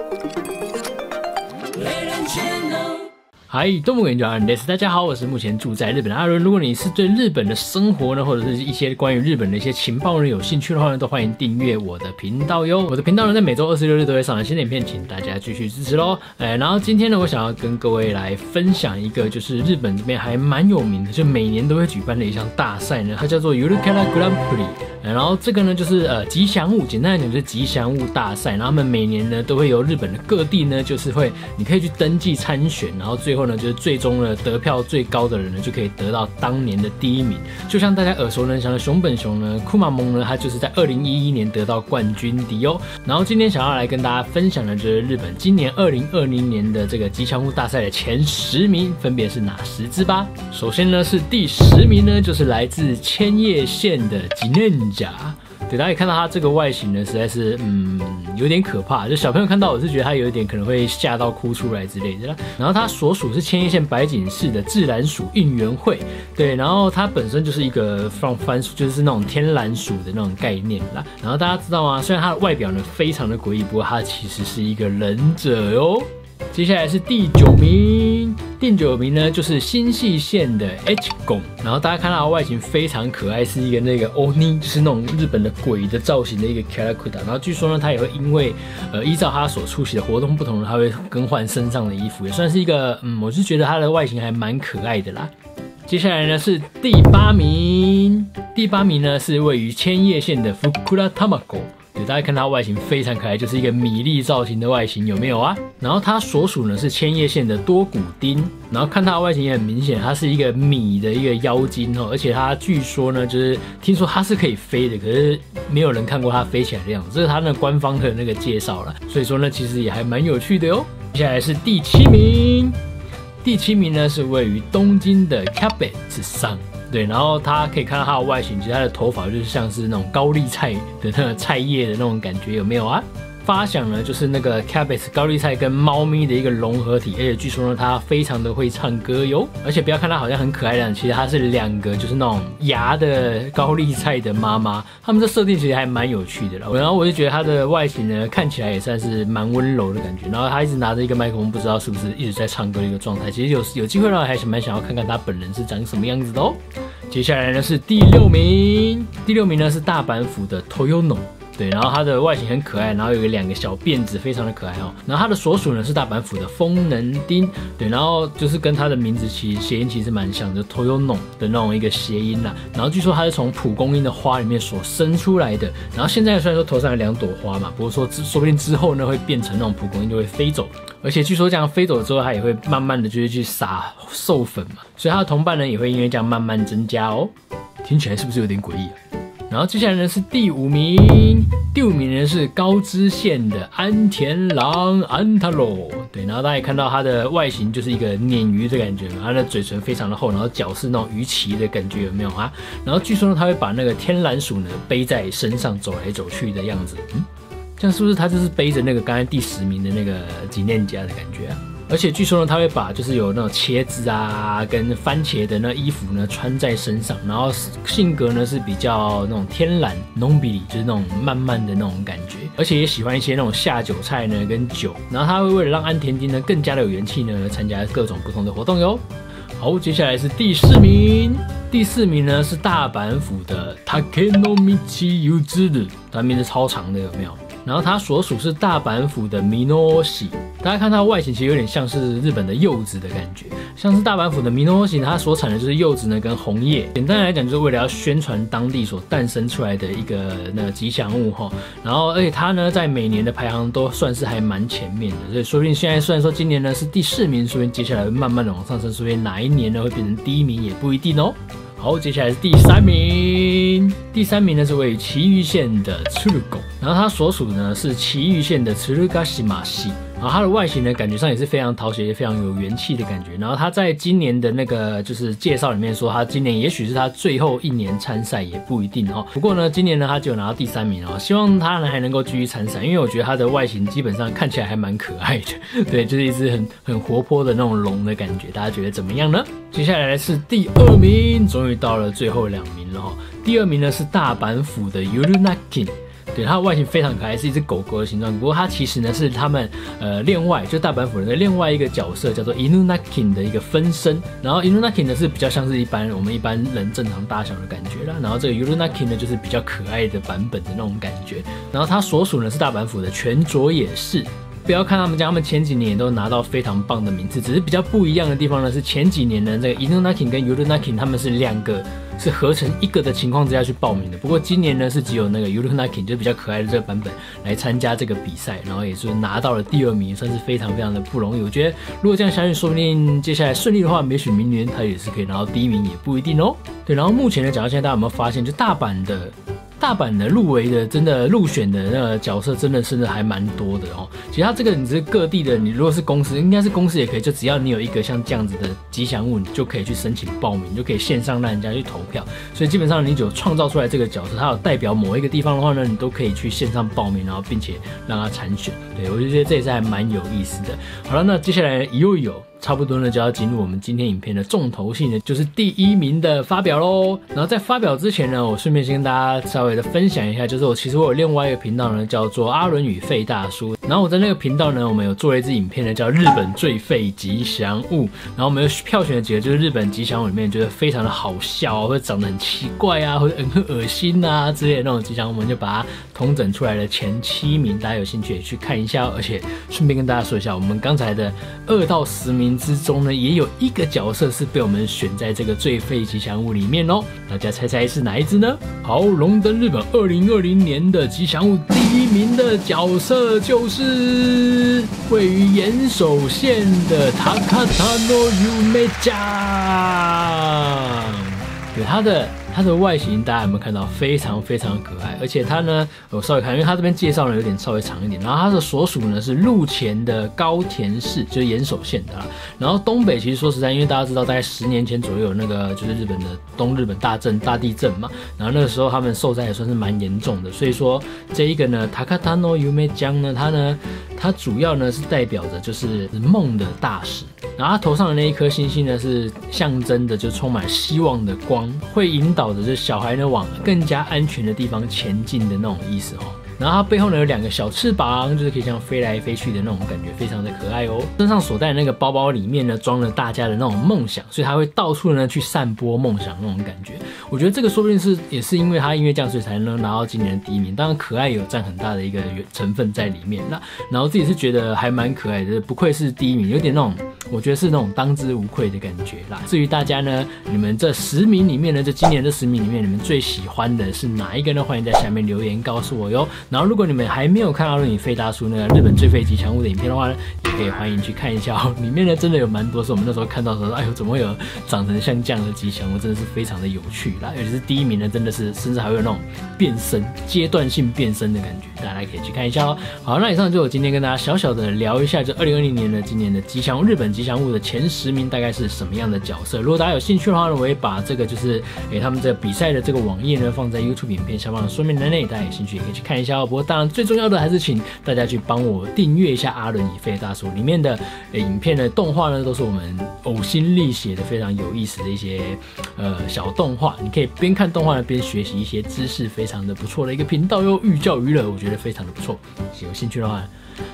Thank you. 嗨，东木研究员 s 大家好，我是目前住在日本的阿伦。如果你是对日本的生活呢，或者是一些关于日本的一些情报呢有兴趣的话呢，都欢迎订阅我的频道哟。我的频道呢，在每周二十六日都会上新影片，请大家继续支持喽。哎，然后今天呢，我想要跟各位来分享一个，就是日本这边还蛮有名的，就每年都会举办的一项大赛呢，它叫做 Urukara Grand Prix。然后这个呢，就是呃吉祥物，简单来讲就是吉祥物大赛。然后他们每年呢，都会由日本的各地呢，就是会你可以去登记参选，然后最后。后呢，就是最终呢得票最高的人呢，就可以得到当年的第一名。就像大家耳熟能详的熊本熊呢，库马蒙呢，他就是在二零一一年得到冠军迪哦。然后今天想要来跟大家分享的就是日本今年二零二零年的这个吉祥物大赛的前十名分别是哪十只吧？首先呢是第十名呢，就是来自千叶县的吉念甲。对，大家看到它这个外形呢，实在是嗯有点可怕。就小朋友看到，我是觉得它有一点可能会吓到哭出来之类的。然后它所属是千叶县白井市的自然属应援会，对，然后它本身就是一个放番薯，就是那种天然鼠的那种概念啦。然后大家知道吗？虽然它的外表呢非常的诡异，不过它其实是一个忍者哟。接下来是第九名，第九名呢就是新系县的 H 拱，然后大家看到外形非常可爱，是一个那个 Oni，就是那种日本的鬼的造型的一个 c a r a c t e r。然后据说呢，它也会因为呃依照它所出席的活动不同，它会更换身上的衣服，也算是一个嗯，我是觉得它的外形还蛮可爱的啦。接下来呢是第八名，第八名呢是位于千叶县的 Fukura 大家看它外形非常可爱，就是一个米粒造型的外形，有没有啊？然后它所属呢是千叶县的多古丁，然后看它外形也很明显，它是一个米的一个妖精哦，而且它据说呢，就是听说它是可以飞的，可是没有人看过它飞起来的样子，这是它那官方的那个介绍了，所以说呢，其实也还蛮有趣的哟。接下来是第七名，第七名呢是位于东京的 c a b e 之上。对，然后他可以看到他的外形，其实他的头发就是像是那种高丽菜的那个菜叶的那种感觉，有没有啊？发想呢，就是那个 cabbage 高丽菜跟猫咪的一个融合体，而且据说呢，它非常的会唱歌哟。而且不要看它好像很可爱的样，其实它是两个就是那种牙的高丽菜的妈妈。它们这设定其实还蛮有趣的了。然后我就觉得它的外形呢，看起来也算是蛮温柔的感觉。然后它一直拿着一个麦克风，不知道是不是一直在唱歌的一个状态。其实有有机会的话，还是蛮想要看看它本人是长什么样子的哦。接下来呢是第六名，第六名呢是大阪府的 Toyono。对，然后它的外形很可爱，然后有两个小辫子，非常的可爱哦。然后它的所属呢是大阪府的风能丁，对，然后就是跟它的名字其实谐音其实蛮像的，Toyono 的那种一个谐音啦。然后据说它是从蒲公英的花里面所生出来的。然后现在虽然说头上有两朵花嘛，不过说说不定之后呢会变成那种蒲公英就会飞走。而且据说这样飞走了之后，它也会慢慢的就是去撒授粉嘛，所以它的同伴呢也会因为这样慢慢增加哦。听起来是不是有点诡异啊？然后接下来呢是第五名，第五名呢是高知县的安田狼安塔罗，对，然后大家看到它的外形就是一个鲶鱼的感觉，它的嘴唇非常的厚，然后脚是那种鱼鳍的感觉，有没有啊？然后据说呢，它会把那个天蓝鼠呢背在身上走来走去的样子，嗯，这样是不是它就是背着那个刚才第十名的那个纪念家的感觉啊？而且据说呢，他会把就是有那种茄子啊跟番茄的那衣服呢穿在身上，然后性格呢是比较那种天然浓比，就是那种慢慢的那种感觉，而且也喜欢一些那种下酒菜呢跟酒，然后他会为了让安田丁呢更加的有元气呢，参加各种不同的活动哟。好，接下来是第四名，第四名呢是大阪府的 Takenomichi Uzu，他名字超长的，有没有？然后它所属是大阪府的米诺西，大家看它外形其实有点像是日本的柚子的感觉，像是大阪府的米诺西，它所产的就是柚子呢跟红叶。简单来讲，就是为了要宣传当地所诞生出来的一个那个吉祥物哈。然后而且它呢在每年的排行都算是还蛮前面的，所以说不定现在虽然说今年呢是第四名，说不定接下来会慢慢的往上升，说不定哪一年呢会变成第一名也不一定哦。好，接下来是第三名。第三名呢是位于埼玉县的赤狗，然后它所属呢是埼玉县的赤嘎西马西。啊它的外形呢感觉上也是非常讨喜，也非常有元气的感觉。然后它在今年的那个就是介绍里面说，它今年也许是它最后一年参赛，也不一定哦。不过呢，今年呢它就拿到第三名哦，希望它呢还能够继续参赛，因为我觉得它的外形基本上看起来还蛮可爱的。对，就是一只很很活泼的那种龙的感觉，大家觉得怎么样呢？接下来是第二名，终于到了最后两名了哈。第二名呢是大阪府的 Urunaki。对，它外形非常可爱，是一只狗狗的形状。不过它其实呢是他们呃另外就大阪府人的另外一个角色，叫做 Inunakin 的一个分身。然后 Inunakin 呢是比较像是一般我们一般人正常大小的感觉啦。然后这个 Inunakin 呢就是比较可爱的版本的那种感觉。然后它所属呢是大阪府的全卓野市。不要看他们家，他们前几年都拿到非常棒的名次，只是比较不一样的地方呢是前几年呢这个 Inunakin 跟 Urunakin 他们是两个。是合成一个的情况之下去报名的。不过今年呢是只有那个 Urunakin 就比较可爱的这个版本来参加这个比赛，然后也是拿到了第二名，算是非常非常的不容易。我觉得如果这样相信，说不定接下来顺利的话，也许明年他也是可以拿到第一名，也不一定哦。对，然后目前呢，讲到现在，大家有没有发现，就大阪的？大阪的入围的，真的入选的那个角色，真的是还蛮多的哦。其实它这个你是各地的，你如果是公司，应该是公司也可以，就只要你有一个像这样子的吉祥物，你就可以去申请报名，就可以线上让人家去投票。所以基本上你有创造出来这个角色，它有代表某一个地方的话呢，你都可以去线上报名，然后并且让它参选。对我就觉得这也是还蛮有意思的。好了，那接下来又有。差不多呢，就要进入我们今天影片的重头戏呢，就是第一名的发表喽。然后在发表之前呢，我顺便先跟大家稍微的分享一下，就是我其实我有另外一个频道呢，叫做阿伦与费大叔。然后我在那个频道呢，我们有做了一支影片呢，叫日本最废吉祥物。然后我们有票选的几个就是日本吉祥物里面觉得非常的好笑，或者长得很奇怪啊，或者很恶心啊之类的那种吉祥物，我们就把它统整出来了前七名，大家有兴趣也去看一下。而且顺便跟大家说一下，我们刚才的二到十名。之中呢，也有一个角色是被我们选在这个最废吉祥物里面哦。大家猜猜是哪一只呢？好，荣登日本二零二零年的吉祥物第一名的角色就是位于岩手县的塔卡塔诺 u 美加。对他的。它的外形大家有没有看到？非常非常可爱，而且它呢，我稍微看，因为它这边介绍呢有点稍微长一点。然后它的所属呢是陆前的高田市，就是岩手县的。然后东北其实说实在，因为大家知道，大概十年前左右那个就是日本的东日本大震大地震嘛，然后那个时候他们受灾也算是蛮严重的。所以说这一个呢，Takatano Yume 江呢，它呢，它主要呢是代表着就是梦的大使。然后他头上的那一颗星星呢，是象征的，就充满希望的光，会引导着这小孩呢往更加安全的地方前进的那种意思哦。然后它背后呢有两个小翅膀，就是可以这样飞来飞去的那种感觉，非常的可爱哦。身上所带的那个包包里面呢装了大家的那种梦想，所以它会到处呢去散播梦想那种感觉。我觉得这个说不定是也是因为它因为这样所以才能拿到今年的第一名。当然可爱有占很大的一个成分在里面。那然后自己是觉得还蛮可爱的，不愧是第一名，有点那种我觉得是那种当之无愧的感觉啦。至于大家呢，你们这十名里面呢，这今年这十名里面，你们最喜欢的是哪一个呢？欢迎在下面留言告诉我哟。然后，如果你们还没有看到《论语费大叔》那个日本最废吉祥物的影片的话呢，也可以欢迎去看一下哦。里面呢，真的有蛮多是我们那时候看到的时候，哎呦，怎么会有长成像这样的吉祥物？真的是非常的有趣啦。尤其是第一名呢，真的是甚至还会有那种变身、阶段性变身的感觉，大家可以去看一下哦。好，那以上就我今天跟大家小小的聊一下，就二零二零年的今年的吉祥物日本吉祥物的前十名大概是什么样的角色。如果大家有兴趣的话呢，我会把这个就是给他们这比赛的这个网页呢放在 YouTube 影片下方的说明栏内，大家有兴趣也可以去看一下哦。不过当然最重要的还是请大家去帮我订阅一下阿伦以费大叔里面的影片的动画呢，都是我们呕心沥血的非常有意思的一些呃小动画，你可以边看动画呢边学习一些知识，非常的不错的一个频道哟，寓教于乐，我觉得非常的不错。有兴趣的话，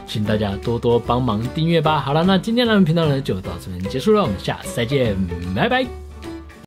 请大家多多帮忙订阅吧。好了，那今天的频道呢就到这边结束了，我们下次再见，拜拜。